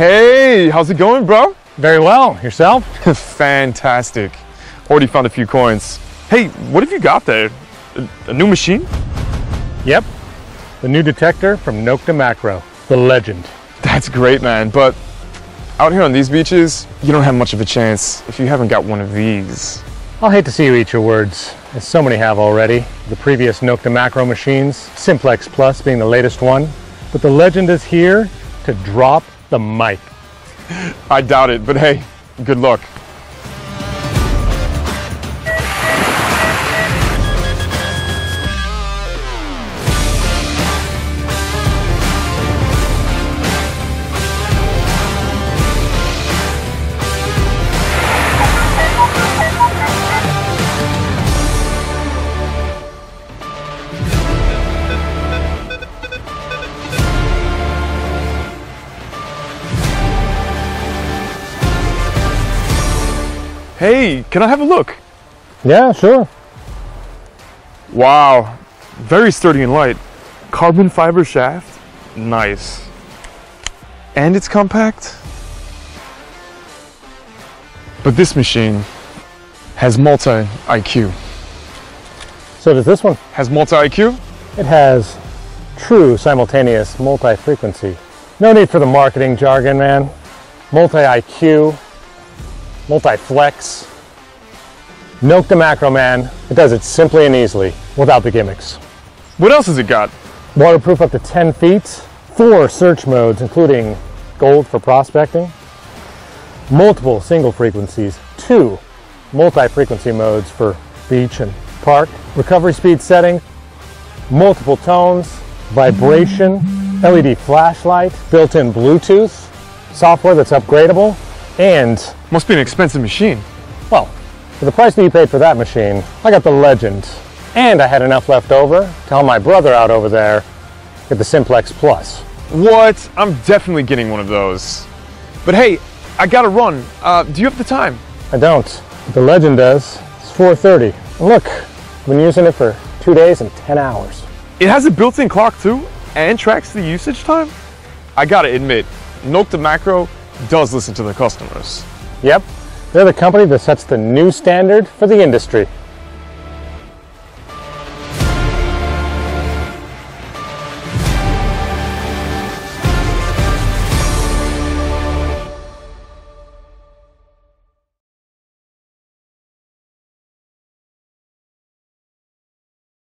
Hey, how's it going, bro? Very well. Yourself? Fantastic. Already found a few coins. Hey, what have you got there? A, a new machine? Yep. The new detector from Nokta Makro, the legend. That's great, man. But out here on these beaches, you don't have much of a chance if you haven't got one of these. I'll hate to see you eat your words, as so many have already. The previous Nokta Makro machines, Simplex Plus being the latest one. But the legend is here to drop the mic. I doubt it, but hey, good luck. Hey, can I have a look? Yeah, sure. Wow, very sturdy and light. Carbon fiber shaft, nice. And it's compact. But this machine has multi IQ. So does this one. Has multi IQ? It has true simultaneous multi-frequency. No need for the marketing jargon, man. Multi-IQ, multi-flex. the macro man. It does it simply and easily, without the gimmicks. What else has it got? Waterproof up to 10 feet, four search modes, including gold for prospecting, multiple single frequencies, two multi-frequency modes for beach and park, recovery speed setting, multiple tones, vibration, LED flashlight, built-in Bluetooth, software that's upgradable, and, Must be an expensive machine. well, for the price that you paid for that machine, I got the Legend. And I had enough left over to help my brother out over there get the Simplex Plus. What? I'm definitely getting one of those. But hey, I gotta run. Uh, do you have the time? I don't. But the Legend does. It's 4.30. And look, I've been using it for two days and 10 hours. It has a built-in clock too, and tracks the usage time. I gotta admit, Nokta Makro does listen to their customers. Yep, they're the company that sets the new standard for the industry.